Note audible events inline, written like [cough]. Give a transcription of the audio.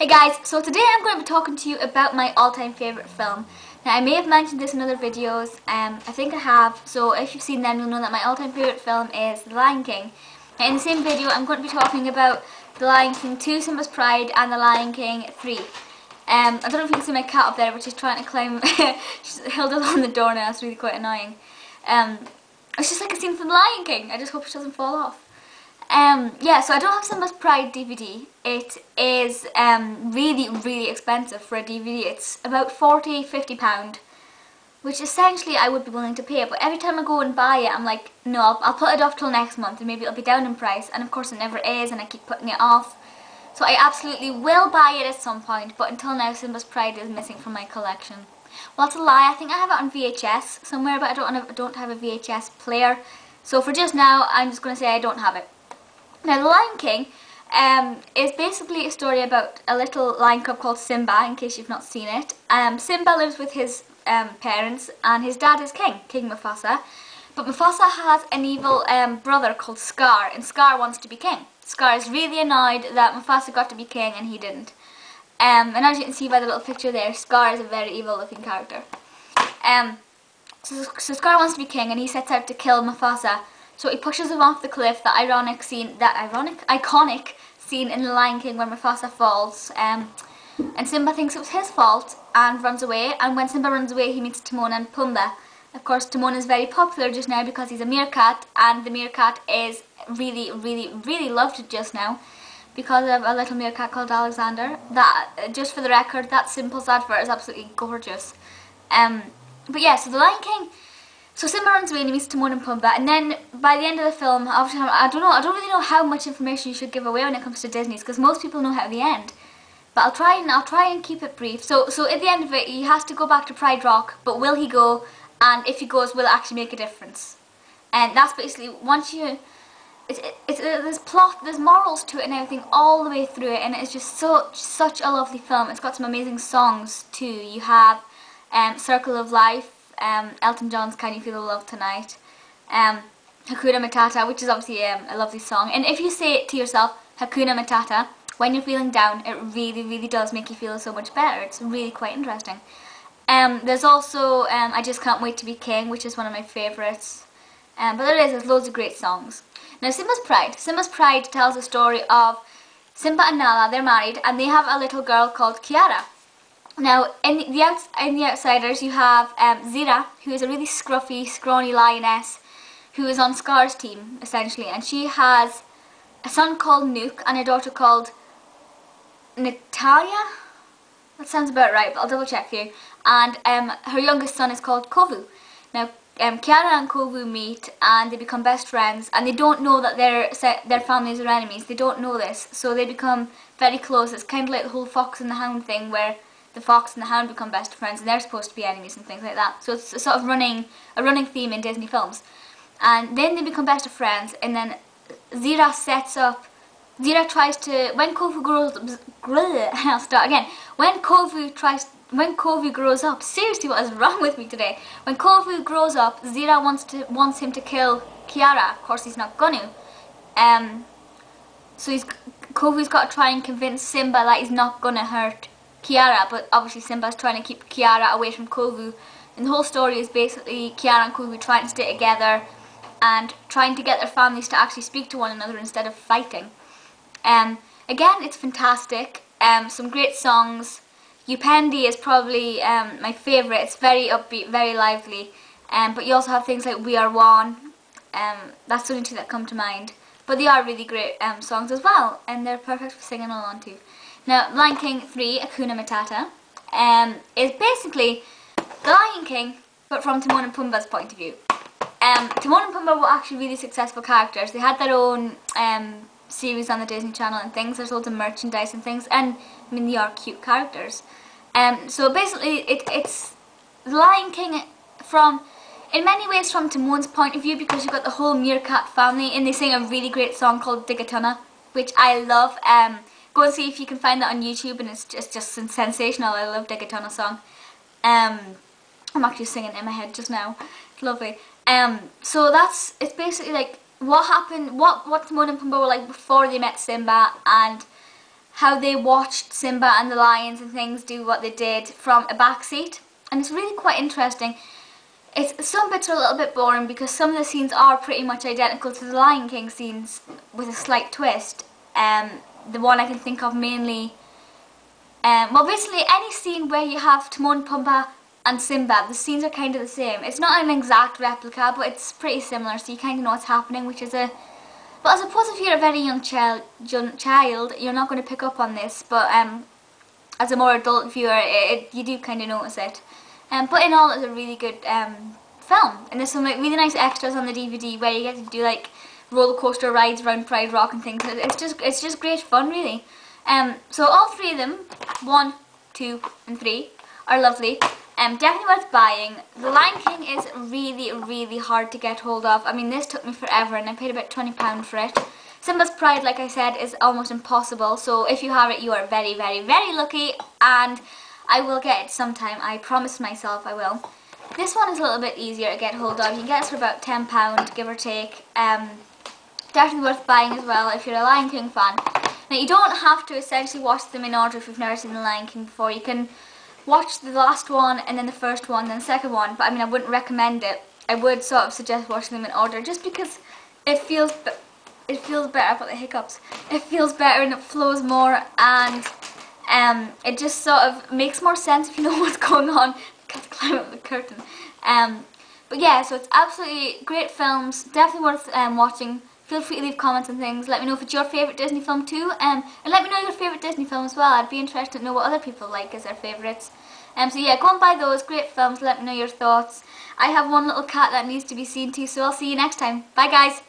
Hey guys, so today I'm going to be talking to you about my all-time favourite film. Now I may have mentioned this in other videos, um, I think I have, so if you've seen them you'll know that my all-time favourite film is The Lion King. Now in the same video I'm going to be talking about The Lion King 2, Simba's Pride and The Lion King 3. Um, I don't know if you can see my cat up there but she's trying to climb, [laughs] she's held it on the door now, it's really quite annoying. Um, it's just like a scene from The Lion King, I just hope she doesn't fall off. Um, yeah, so I don't have Simba's Pride DVD. It is um, really, really expensive for a DVD. It's about 40, 50 pound, which essentially I would be willing to pay. But every time I go and buy it, I'm like, no, I'll, I'll put it off till next month and maybe it'll be down in price. And of course it never is and I keep putting it off. So I absolutely will buy it at some point, but until now Simba's Pride is missing from my collection. Well, that's a lie. I think I have it on VHS somewhere, but I don't, I don't have a VHS player. So for just now, I'm just going to say I don't have it. Now, The Lion King um, is basically a story about a little lion cub called Simba, in case you've not seen it. Um, Simba lives with his um, parents, and his dad is king, King Mufasa. But Mufasa has an evil um, brother called Scar, and Scar wants to be king. Scar is really annoyed that Mufasa got to be king and he didn't. Um, and as you can see by the little picture there, Scar is a very evil looking character. Um, so, so Scar wants to be king and he sets out to kill Mufasa so he pushes him off the cliff, the ironic scene, that ironic, iconic scene in The Lion King where Mufasa falls. Um, and Simba thinks it was his fault and runs away. And when Simba runs away, he meets Timon and Pumbaa. Of course, Timon is very popular just now because he's a meerkat, and the meerkat is really, really, really loved just now because of a little meerkat called Alexander. That, just for the record, that Simples advert is absolutely gorgeous. Um, but yeah, so The Lion King so Simba runs away and meets Timon and Pumbaa, and then by the end of the film, after I don't know, I don't really know how much information you should give away when it comes to Disney's, because most people know how the end. But I'll try and I'll try and keep it brief. So so at the end of it, he has to go back to Pride Rock, but will he go? And if he goes, will it actually make a difference? And that's basically once you. It's, it's, there's plot, there's morals to it and everything all the way through it and it's just such, such a lovely film. It's got some amazing songs too. You have um, Circle of Life, um, Elton John's Can You Feel the Love Tonight, um, Hakuna Matata, which is obviously um, a lovely song. And if you say it to yourself, Hakuna Matata, when you're feeling down, it really, really does make you feel so much better. It's really quite interesting. Um, there's also um, I Just Can't Wait to Be King, which is one of my favourites. Um, but there is, there's loads of great songs. Now, Simba's Pride. Simba's Pride tells the story of Simba and Nala, they're married, and they have a little girl called Kiara. Now, in the, outs in the outsiders, you have um, Zira, who is a really scruffy, scrawny lioness, who is on Scar's team, essentially, and she has a son called Nuka and a daughter called Natalia. That sounds about right, but I'll double check for you. And um, her youngest son is called Kovu. Now, um, Kiara and Kovu meet and they become best friends, and they don't know that their their families are enemies. They don't know this, so they become very close. It's kind of like the whole fox and the hound thing, where the fox and the hound become best friends and they're supposed to be enemies and things like that. So it's a sort of running a running theme in Disney films. And then they become best of friends and then Zira sets up Zira tries to when Kovu grows [laughs] I'll start again. When Kovu tries when Kovu grows up, seriously what is wrong with me today? When Kovu grows up, Zira wants to wants him to kill Kiara. Of course he's not gonna. Um so he's Kovu's got to try and convince Simba that he's not gonna hurt Kiara, but obviously Simba's trying to keep Kiara away from Kovu. And the whole story is basically Kiara and Kovu trying to stay together and trying to get their families to actually speak to one another instead of fighting. Um, again, it's fantastic. Um, some great songs. Upendi is probably um, my favourite. It's very upbeat, very lively. Um, but you also have things like We Are One. Um, that's the only two that come to mind. But they are really great um, songs as well, and they're perfect for singing along to. Now, Lion King 3, Hakuna Matata, um, is basically The Lion King, but from Timon and Pumbaa's point of view. Um, Timon and Pumbaa were actually really successful characters. They had their own um, series on the Disney Channel and things. There's loads of merchandise and things, and I mean, they are cute characters. Um, so basically, it, it's The Lion King from, in many ways, from Timon's point of view because you've got the whole meerkat family, and they sing a really great song called Digga Tunnah, which I love. Um, Go and see if you can find that on YouTube, and it's just just sensational. I love Digga Tunnah song. Um, I'm actually singing in my head just now. It's lovely. Um, so that's it's basically like what happened, what what Timon and Pumbaa were like before they met Simba, and how they watched Simba and the lions and things do what they did from a back seat. And it's really quite interesting. It's Some bits are a little bit boring because some of the scenes are pretty much identical to the Lion King scenes with a slight twist. Um, the one I can think of mainly um, well, basically, any scene where you have Timon, Pumbaa and Simba, the scenes are kind of the same. It's not an exact replica, but it's pretty similar, so you kind of know what's happening, which is a... But I suppose if you're a very young child, young child you're not going to pick up on this, but um, as a more adult viewer, it, it, you do kind of notice it. Um, but in all, it's a really good um, film, and there's some like really nice extras on the DVD where you get to do like roller coaster rides around Pride Rock and things. It's just it's just great fun, really. Um, so all three of them, one, two, and three, are lovely. Um, definitely worth buying. The Lion King is really, really hard to get hold of. I mean, this took me forever, and I paid about £20 for it. Simba's Pride, like I said, is almost impossible. So if you have it, you are very, very, very lucky. And I will get it sometime. I promised myself I will. This one is a little bit easier to get hold of. You can get it for about £10, give or take. Um, definitely worth buying as well if you're a Lion King fan. Now you don't have to essentially watch them in order if you've never seen The Lion King before. You can watch the last one and then the first one then the second one. But I mean I wouldn't recommend it. I would sort of suggest watching them in order just because it feels it feels better. I've the hiccups. It feels better and it flows more and um, it just sort of makes more sense if you know [laughs] what's going on. Got climb up the curtain. Um, but yeah, so it's absolutely great films. Definitely worth um, watching. Feel free to leave comments and things. Let me know if it's your favourite Disney film too. Um, and let me know your favourite Disney film as well. I'd be interested to know what other people like as their favourites. Um, so yeah, go and buy those. Great films. Let me know your thoughts. I have one little cat that needs to be seen too, so I'll see you next time. Bye guys.